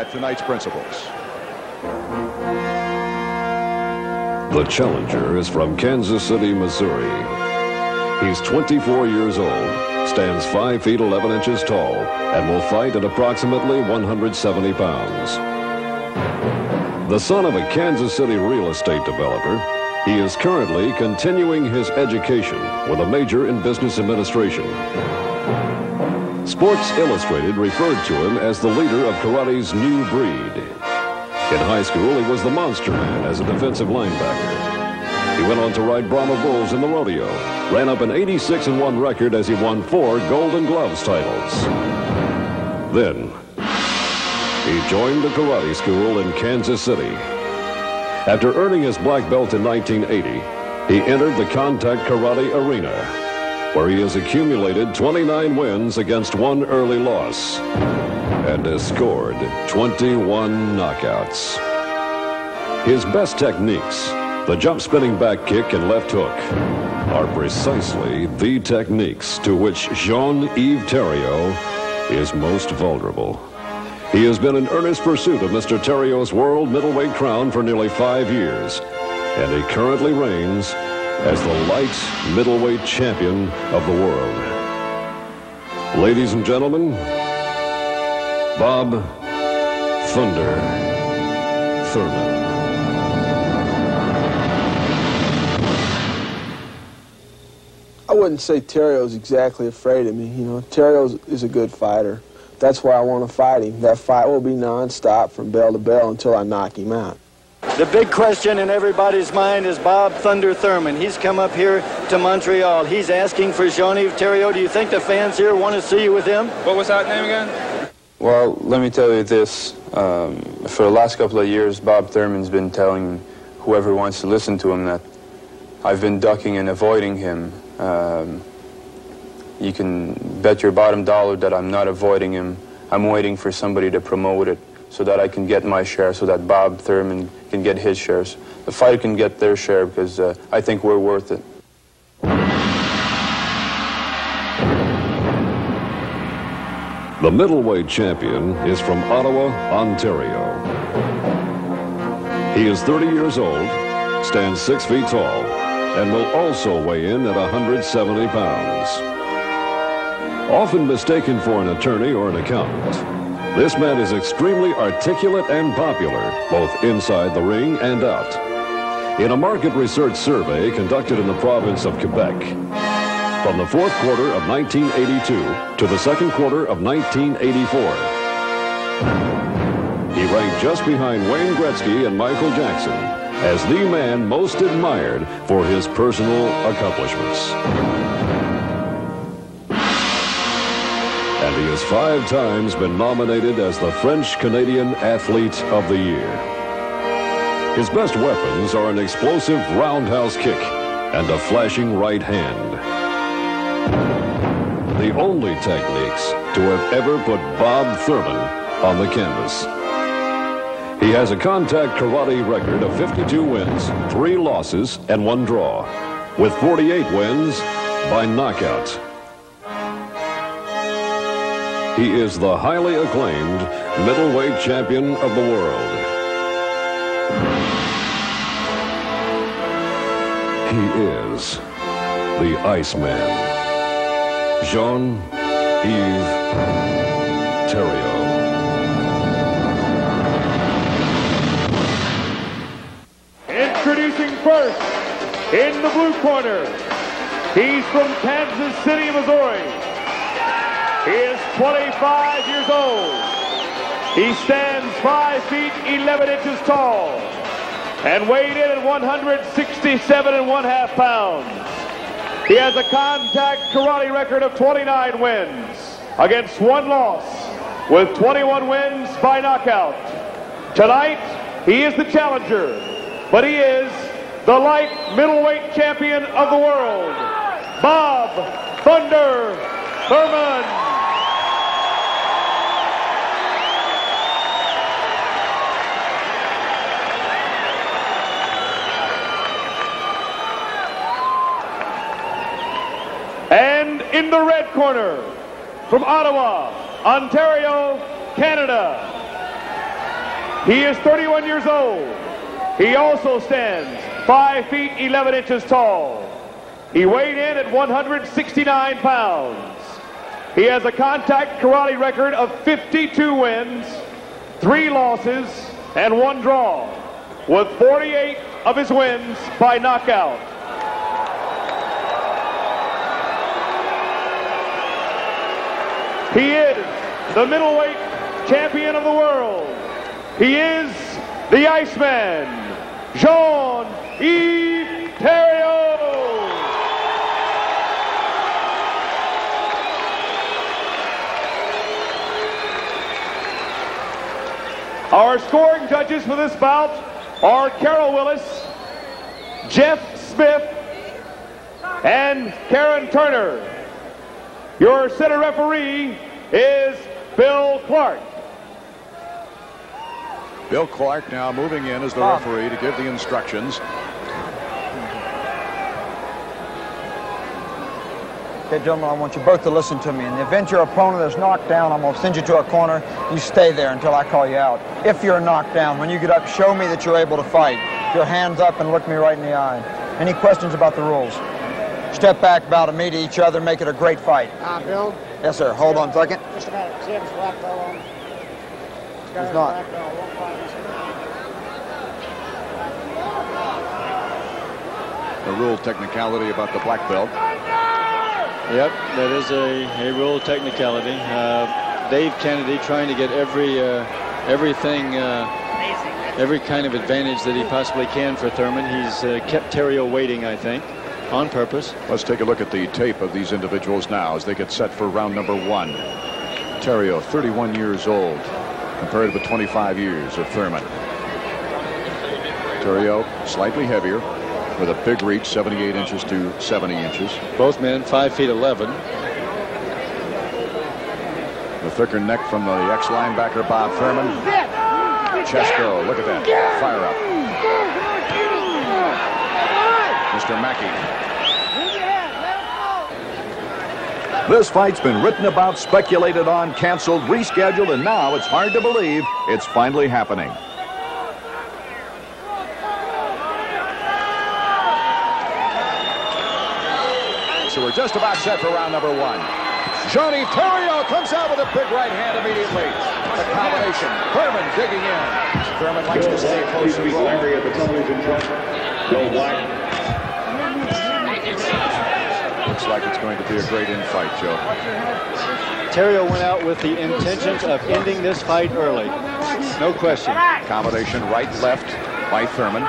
at tonight's principals. The challenger is from Kansas City, Missouri. He's 24 years old, stands 5 feet 11 inches tall, and will fight at approximately 170 pounds. The son of a Kansas City real estate developer, he is currently continuing his education with a major in business administration. Sports Illustrated referred to him as the leader of karate's new breed. In high school, he was the monster man as a defensive linebacker. He went on to ride Brahma Bulls in the rodeo, ran up an 86 1 record as he won four Golden Gloves titles. Then, he joined the karate school in Kansas City. After earning his black belt in 1980, he entered the Contact Karate Arena, where he has accumulated 29 wins against one early loss and has scored 21 knockouts. His best techniques, the jump spinning back kick and left hook, are precisely the techniques to which Jean-Yves Theriault is most vulnerable. He has been in earnest pursuit of Mr. Theriault's world middleweight crown for nearly five years, and he currently reigns as the light middleweight champion of the world. Ladies and gentlemen, Bob Thunder Thurman. I wouldn't say Theriault's exactly afraid of me. You know, Theriault is a good fighter. That's why I want to fight him. That fight will be nonstop from bell to bell until I knock him out. The big question in everybody's mind is Bob Thunder Thurman. He's come up here to Montreal. He's asking for Jean-Yves Theriault. Do you think the fans here want to see you with him? What was that name again? Well, let me tell you this. Um, for the last couple of years, Bob Thurman's been telling whoever wants to listen to him that I've been ducking and avoiding him. Um, you can bet your bottom dollar that I'm not avoiding him. I'm waiting for somebody to promote it so that I can get my share, so that Bob Thurman can get his shares. The fighter can get their share because uh, I think we're worth it. The middleweight champion is from Ottawa, Ontario. He is 30 years old, stands 6 feet tall, and will also weigh in at 170 pounds. Often mistaken for an attorney or an accountant, this man is extremely articulate and popular, both inside the ring and out. In a market research survey conducted in the province of Quebec, from the fourth quarter of 1982 to the second quarter of 1984, he ranked just behind Wayne Gretzky and Michael Jackson as the man most admired for his personal accomplishments. He has five times been nominated as the French-Canadian Athlete of the Year. His best weapons are an explosive roundhouse kick and a flashing right hand. The only techniques to have ever put Bob Thurman on the canvas. He has a contact karate record of 52 wins, 3 losses, and 1 draw, with 48 wins by knockout. He is the highly acclaimed middleweight champion of the world. He is the Iceman. Jean-Yves Theriault. Introducing first, in the blue corner, he's from Kansas City, Missouri. He is 25 years old. He stands 5 feet 11 inches tall and weighed in at 167 and one half pounds. He has a contact karate record of 29 wins against one loss with 21 wins by knockout. Tonight, he is the challenger, but he is the light middleweight champion of the world, Bob Thunder Thurman. In the red corner, from Ottawa, Ontario, Canada, He is 31 years old. He also stands 5 feet 11 inches tall. He weighed in at 169 pounds. He has a contact karate record of 52 wins, 3 losses, and 1 draw, with 48 of his wins by knockout. The middleweight champion of the world. He is the Iceman, Jean E. Terrio. Our scoring judges for this bout are Carol Willis, Jeff Smith, and Karen Turner. Your center referee is Bill Clark. Bill Clark now moving in as the ah. referee to give the instructions. Okay, gentlemen, I want you both to listen to me. In the event your opponent is knocked down, I'm going to send you to a corner. You stay there until I call you out. If you're knocked down, when you get up, show me that you're able to fight. Your hands up and look me right in the eye. Any questions about the rules? Step back, bow to meet each other, make it a great fight. Ah, Bill, Yes, sir. Hold on a second. just a minute. See if his black belt on. He's got He's his not. black belt. Won't fight The rule technicality about the black belt. Yep, that is a, a rule technicality. Uh, Dave Kennedy trying to get every uh, everything, uh, every kind of advantage that he possibly can for Thurman. He's uh, kept Theriault waiting, I think, on purpose. Let's take a look at the tape of these individuals now as they get set for round number one. Theriault, 31 years old, compared with 25 years of Thurman. Theriault, slightly heavier, with a big reach, 78 inches to 70 inches. Both men five feet eleven. The thicker neck from the ex-linebacker Bob Thurman. Chesko, look at that. Fire up. Mr. Mackey. This fight's been written about, speculated on, canceled, rescheduled, and now it's hard to believe it's finally happening. So we're just about set for round number one. Johnny Theriault comes out with a big right hand immediately. The combination. Thurman digging in. Thurman likes to stay close and roll. at the television truck. Bill Black. Looks like it's going to be a great infight, Joe. Theriault went out with the intention of ending this fight early. No question. Combination right-left by Thurman.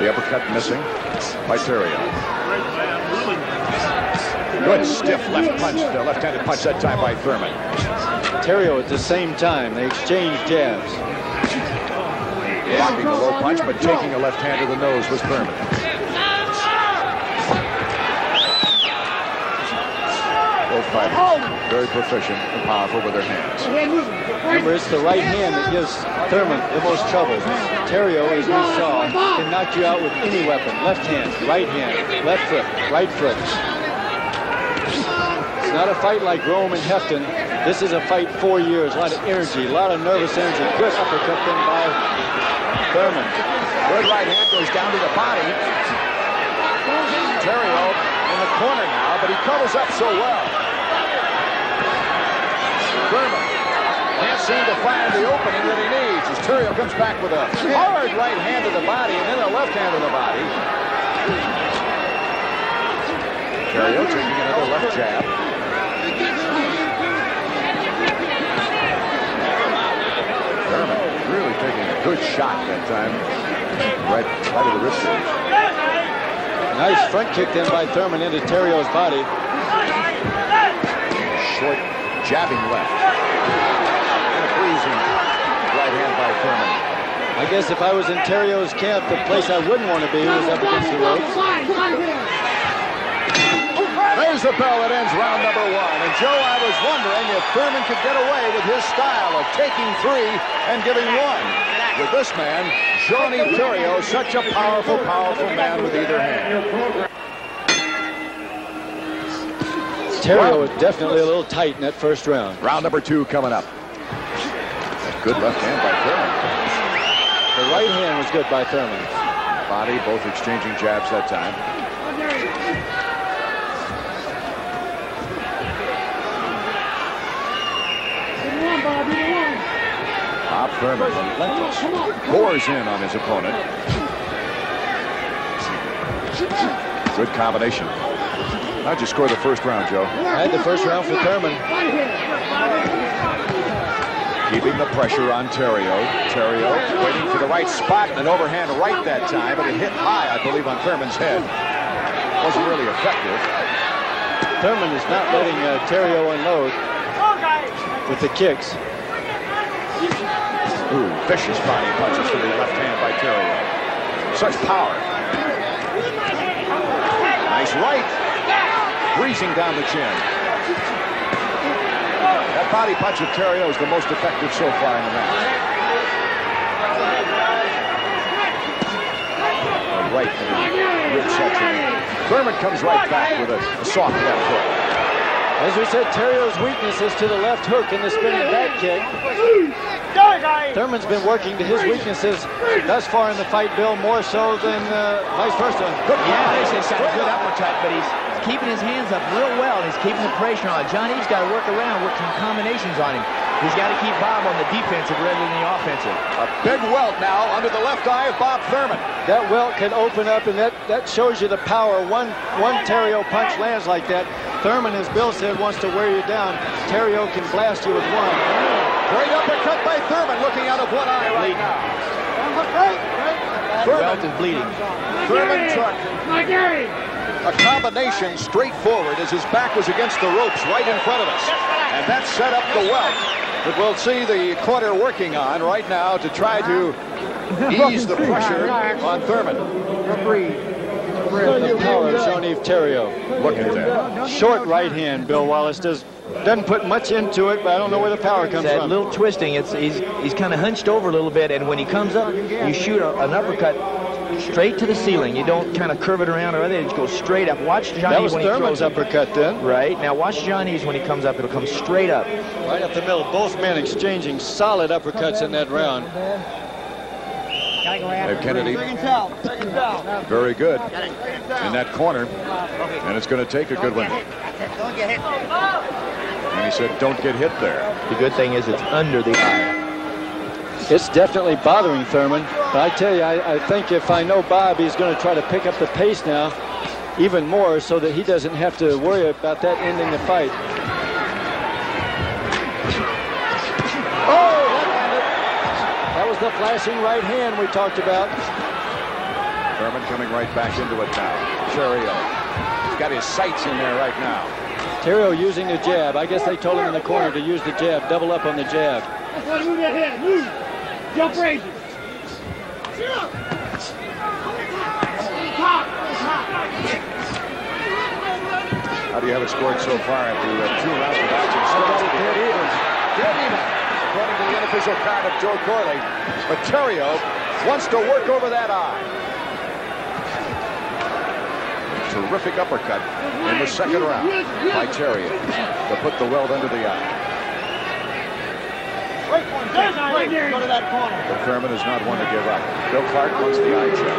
The uppercut missing by Theriault. Good stiff left punch, uh, left-handed punch that time by Thurman. Theriault at the same time. They exchanged jabs. Blocking the low punch, but taking a left hand to the nose was Thurman. Both fighters very proficient and powerful with their hands. Remember, it's the right hand that gives Thurman the most trouble. Theriault, as we saw, can knock you out with any weapon. Left hand, right hand, left foot, right foot. It's not a fight like Rome and Hefton. This is a fight four years, a lot of energy, a lot of nervous energy. Good uppercut then by Thurman. Good right hand goes down to the body. Theriault in the corner now, but he covers up so well. Thurman can't seem to find the opening that he needs as Theriault comes back with a hard right hand to the body and then a left hand to the body. Theriault taking another left jab. Thurman really taking a good shot that time. Right, right of the wrist. Nice front kick then by Thurman into Theriault's body. Short jabbing left. And a breezing right hand by Thurman. I guess if I was in Theriault's camp, the place I wouldn't want to be was up against the ropes. There's the bell that ends round number one. And Joe, I was wondering if Thurman could get away with his style of taking three and giving one. With this man, Johnny Theriault, such a powerful, powerful man with either hand. Theriault was definitely a little tight in that first round. Round number two coming up. Good left hand by Thurman. The right hand was good by Thurman. Body, both exchanging jabs that time. Bob Thurman, pours in on his opponent. Good combination. How'd you score the first round, Joe? I had the first round for Thurman. Keeping the pressure on Theriault. Theriault waiting for the right spot and an overhand right that time, but it hit high, I believe, on Thurman's head. Wasn't really effective. Thurman is not letting uh, Theriault unload with the kicks. Ooh, vicious body punches to the left hand by Theriault. Such power. Nice right. Breezing down the chin. That body punch of Theriault is the most effective so far in the match. Right to the section. Thurman comes right back with a, a soft left hook. As we said, Theriault's weakness is to the left hook and the spinning back kick. Thurman's been working to his weaknesses thus far in the fight, Bill, more so than uh, vice versa. Good Yeah, this is a good uppercut, but he's keeping his hands up real well. He's keeping the pressure on. Johnny's got to work around, work some combinations on him. He's got to keep Bob on the defensive rather than the offensive. A big welt now under the left eye of Bob Thurman. That welt can open up, and that, that shows you the power. One one Theriault punch lands like that. Thurman, as Bill said, wants to wear you down. Theriault can blast you with one. Great uppercut by Thurman, looking out of one eye right now. The welt is bleeding. Thurman took a combination straight forward as his back was against the ropes right in front of us. And that set up the welt that we'll see the corner working on right now to try to ease the pressure on Thurman. The power of Jean-Yves Theriault. Look at that. Short right hand, Bill Wallace does doesn't put much into it, but I don't know where the power comes That from. little twisting, it's he's he's kind of hunched over a little bit, and when he comes up, you shoot a, an uppercut straight to the ceiling. You don't kind of curve it around or anything. You just go straight up. Watch Johnny That was when he Thurman's throws it. uppercut then. Right now, watch Johnny's when he comes up. It'll come straight up. Right up the middle. Both men exchanging solid uppercuts in that round. Dave Kennedy, very good in that corner, and it's going to take a good one. And he said, don't get hit there. The good thing is it's under the eye. It's definitely bothering Thurman. But I tell you, I, I think if I know Bob, he's going to try to pick up the pace now even more so that he doesn't have to worry about that ending the fight. Oh, that. That was the flashing right hand we talked about. Thurman coming right back into it now. Theriault. He's got his sights in there right now. Theriault using the jab. I guess they told him in the corner to use the jab, double up on the jab. Move your head. Move. Jump raise it. How do you have it scored so far after uh, two rounds of action? Still dead even. Dead even, according to the unofficial count of Joe Corley. But Theriault wants to work over that eye. Terrific uppercut in the second round by Theriault to put the weld under the eye. Go to that corner. But Thurman is not one to give up. Bill Clark wants the eye check.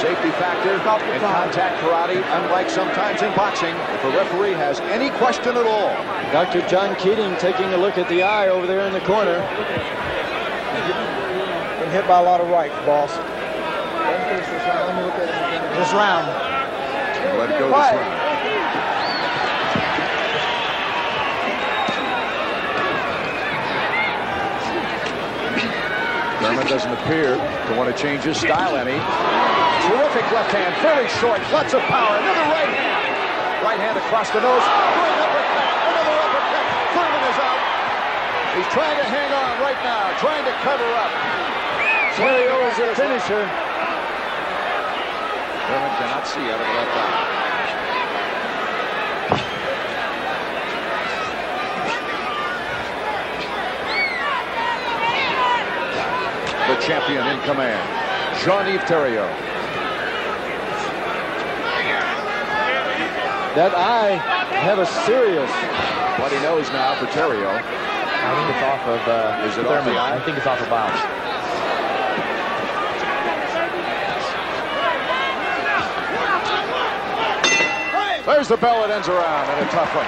Safety factor in contact karate, unlike sometimes in boxing, if a referee has any question at all. Dr. John Keating taking a look at the eye over there in the corner. Been hit by a lot of rights, boss. This round. Let it go this round. Thurman doesn't appear to want to change his style any. Terrific left hand, very short, lots of power. Another right hand. Right hand across the nose. Another uppercut. Thurman is out. He's trying to hang on right now, trying to cover up. Theriault is a finisher. Thurman cannot see out of the left eye. The champion in command, Jean-Yves Theriault. That eye have a serious. Bloody nose now for Theriault. I think it's off of uh, Is it off Thurman. the eye? I think it's off of Bob's. There's the bell that ends around and a tough one.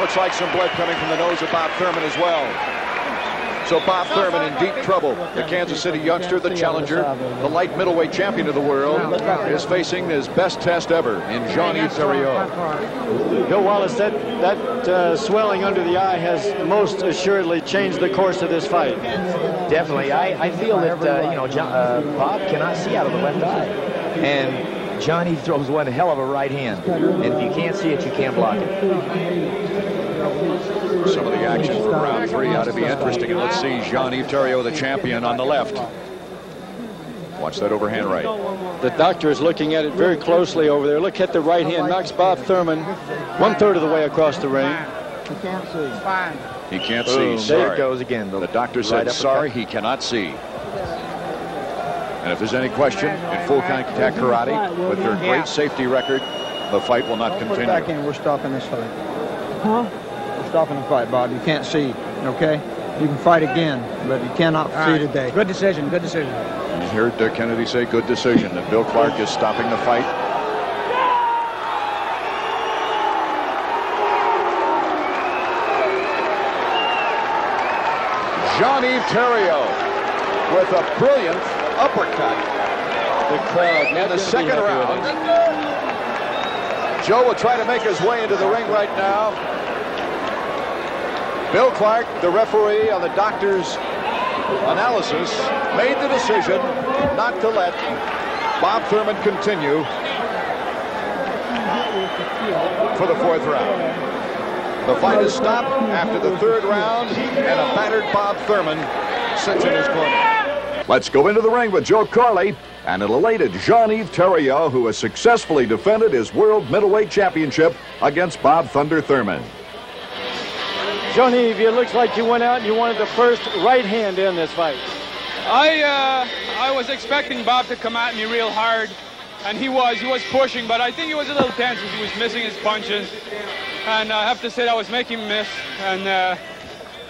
Looks like some blood coming from the nose of Bob Thurman as well. So Bob Thurman in deep trouble. The Kansas City youngster, the challenger, the light middleweight champion of the world, is facing his best test ever in Jean-Yves Theriault. Bill Wallace, that, that uh, swelling under the eye has most assuredly changed the course of this fight. Definitely. I, I feel that, uh, you know, John, uh, Bob cannot see out of the left eye. And Johnny throws one hell of a right hand. And if you can't see it, you can't block it. Some of the action from round three ought to be interesting. And let's see Jean-Yves Theriault, the champion, on the left. Watch that overhand right. The doctor is looking at it very closely over there. Look at the right hand. Knocks Bob Thurman one third of the way across the ring. He can't see. Fine. He can't Boom. see. There Sorry. it goes again. The doctor right said sorry, he cannot see. And if there's any question, in full contact karate, with their great safety record, the fight will not Put it back continue. in. We're stopping this fight. Huh? We're stopping the fight, Bob. You can't see. Okay? You can fight again, but you cannot see today. Good decision. Good decision. You heard uh, Kennedy say good decision that Bill Clark is stopping the fight. Johnny Theriault with a brilliant uppercut The crowd in the second round. Joe will try to make his way into the ring right now. Bill Clark, the referee on the doctor's analysis, made the decision not to let Bob Thurman continue for the fourth round. The fight is stopped after the third round, and a battered Bob Thurman sits in his corner. Let's go into the ring with Joe Corley and an elated Jean-Yves Theriault, who has successfully defended his World Middleweight Championship against Bob Thunder Thurman. Jean-Yves, it looks like you went out and you wanted the first right hand in this fight. I uh, I was expecting Bob to come at me real hard, and he was. He was pushing, but I think he was a little tense because he was missing his punches. And I have to say I was making him miss. And uh,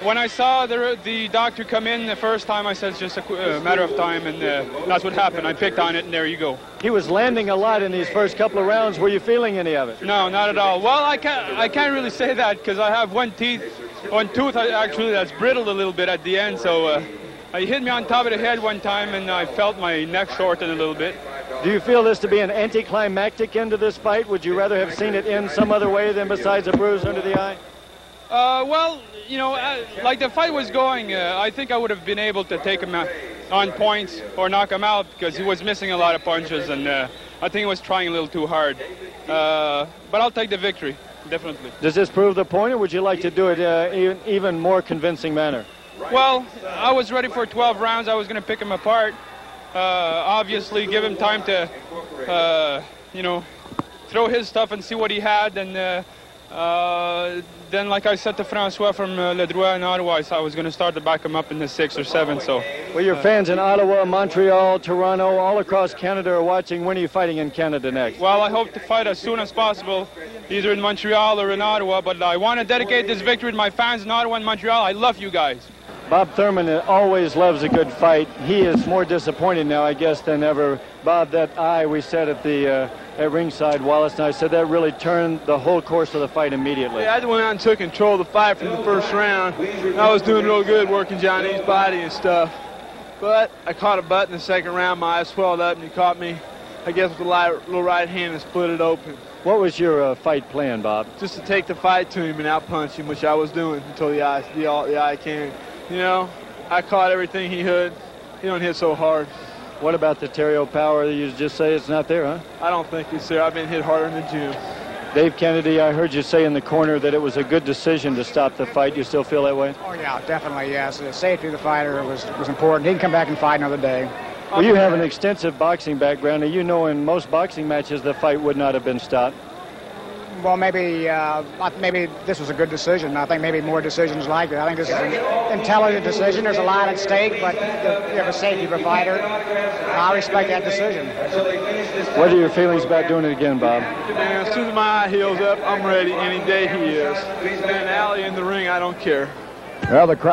when I saw the the doctor come in the first time, I said it's just a uh, matter of time, and uh, that's what happened. I picked on it, and there you go. He was landing a lot in these first couple of rounds. Were you feeling any of it? No, not at all. Well, I can't I can't really say that because I have one teeth, one tooth uh, actually that's brittled a little bit at the end. So uh, he hit me on top of the head one time, and I felt my neck shorten a little bit. Do you feel this to be an anticlimactic end to this fight? Would you rather have seen it end some other way than besides a bruise under the eye? Uh, well, you know, uh, like the fight was going, uh, I think I would have been able to take him uh, on points or knock him out because he was missing a lot of punches, and uh, I think he was trying a little too hard. Uh, but I'll take the victory, definitely. Does this prove the point, or would you like to do it uh, in even more convincing manner? Well, I was ready for 12 rounds. I was going to pick him apart. Uh, obviously, give him time to, uh, you know, throw his stuff and see what he had. And uh, uh, then, like I said to Francois from uh, Le Droit in Ottawa, I was going to start to back him up in the six or seven. So, Well, your fans in Ottawa, Montreal, Toronto, all across Canada are watching. When are you fighting in Canada next? well, I hope to fight as soon as possible, either in Montreal or in Ottawa. But I want to dedicate this victory to my fans in Ottawa and Montreal. I love you guys. Bob Thurman always loves a good fight. He is more disappointed now, I guess, than ever. Bob, that eye we said at the uh, at ringside, Wallace and I said that really turned the whole course of the fight immediately. Yeah, I went out and took control of the fight from the first round. I was doing real good working Johnny's body and stuff. But I caught a butt in the second round. My eyes swelled up and he caught me, I guess, with a little right hand and split it open. What was your uh, fight plan, Bob? Just to take the fight to him and out punch him, which I was doing until the eye, the, the eye came. You know, I caught everything he hit. He don't hit so hard. What about the Theriault power? You just say it's not there, huh? I don't think it's there. I've been hit harder in the gym. Dave Kennedy, I heard you say in the corner that it was a good decision to stop the fight. You still feel that way? Oh yeah, definitely yes. The safety of the fighter was was important. He can come back and fight another day. Well, you have an extensive boxing background, and you know in most boxing matches the fight would not have been stopped. Well, maybe uh, maybe this was a good decision. I think maybe more decisions like it. I think this is an intelligent decision. There's a lot at stake, but you have a safety provider. I respect that decision. What are your feelings about doing it again, Bob? Man, as soon as my heel's up, I'm ready any day he is. He's in an alley in the ring, I don't care. Well, the crowd